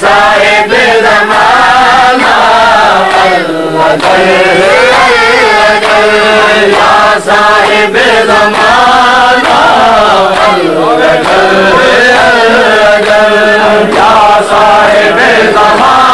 صاحب زمانہ یا صاحب زمانہ۔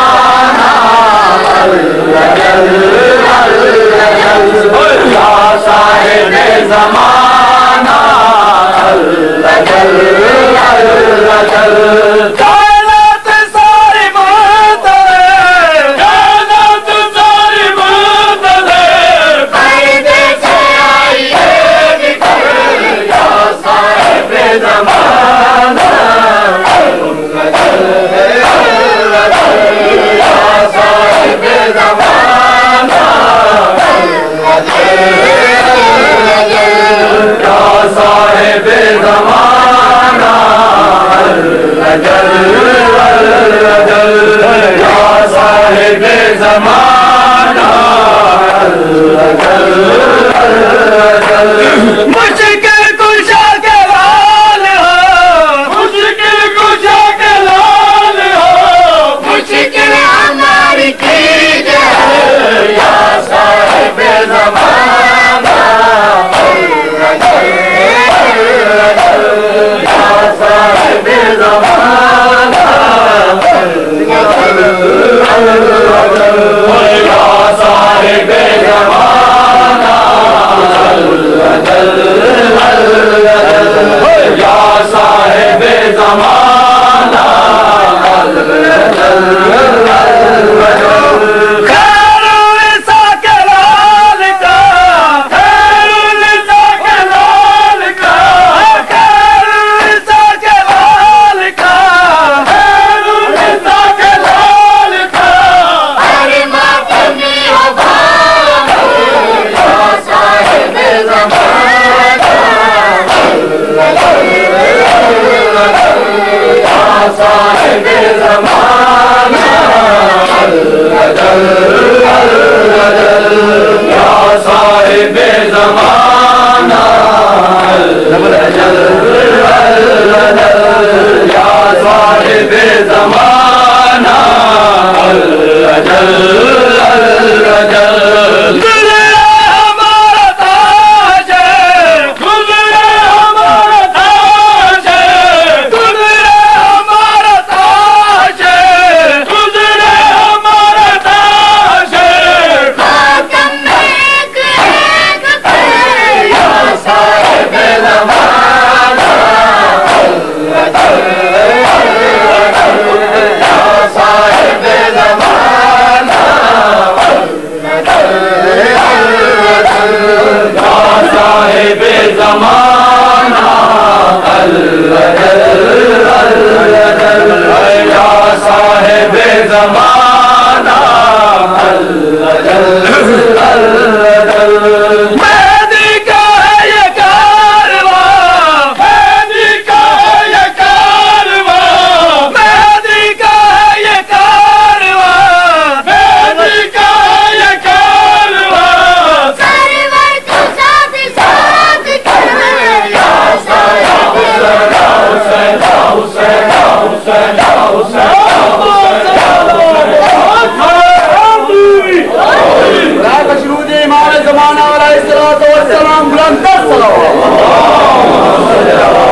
زمانہ علیہ السلام بلند صلوات